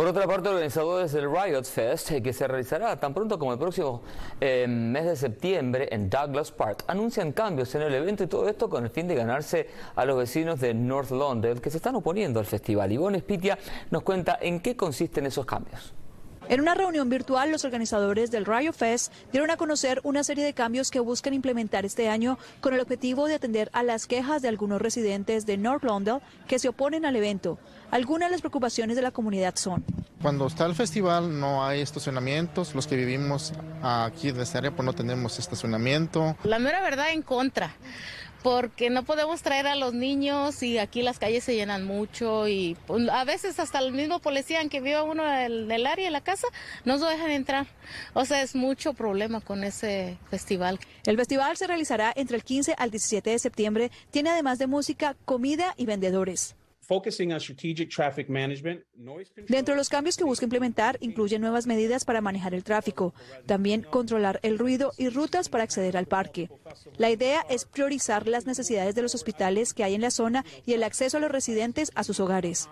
Por otra parte, organizadores del Riot Fest, eh, que se realizará tan pronto como el próximo eh, mes de septiembre en Douglas Park, anuncian cambios en el evento y todo esto con el fin de ganarse a los vecinos de North London que se están oponiendo al festival. Ivonne Spitia nos cuenta en qué consisten esos cambios. En una reunión virtual, los organizadores del Riot Fest dieron a conocer una serie de cambios que buscan implementar este año con el objetivo de atender a las quejas de algunos residentes de North London que se oponen al evento. Algunas de las preocupaciones de la comunidad son. Cuando está el festival no hay estacionamientos, los que vivimos aquí en esta área pues no tenemos estacionamiento. La mera verdad en contra porque no podemos traer a los niños y aquí las calles se llenan mucho y pues, a veces hasta el mismo policía en que vive uno en el área de la casa no nos dejan entrar. O sea, es mucho problema con ese festival. El festival se realizará entre el 15 al 17 de septiembre. Tiene además de música, comida y vendedores. Dentro de los cambios que busca implementar, incluyen nuevas medidas para manejar el tráfico, también controlar el ruido y rutas para acceder al parque. La idea es priorizar las necesidades de los hospitales que hay en la zona y el acceso a los residentes a sus hogares.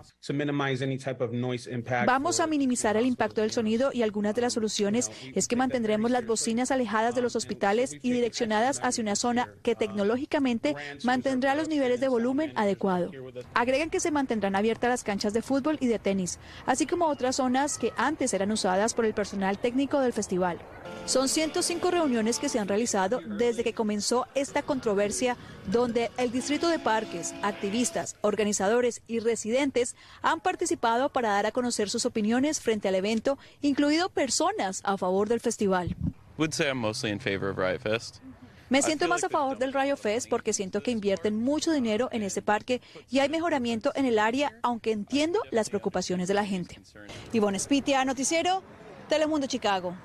Vamos a minimizar el impacto del sonido y algunas de las soluciones es que mantendremos las bocinas alejadas de los hospitales y direccionadas hacia una zona que tecnológicamente mantendrá los niveles de volumen adecuado. Agregan que se mantendrán abiertas las canchas de fútbol y de tenis, así como otras zonas que antes eran usadas por el personal técnico del festival. Son 105 reuniones que se han realizado desde que comenzó esta controversia, donde el Distrito de Parques, activistas, organizadores y residentes han participado para dar a conocer sus opiniones frente al evento, incluido personas a favor del festival. Me siento más a favor del Rayo Fest porque siento que invierten mucho dinero en ese parque y hay mejoramiento en el área, aunque entiendo las preocupaciones de la gente. Ivonne Spitia, Noticiero, Telemundo Chicago.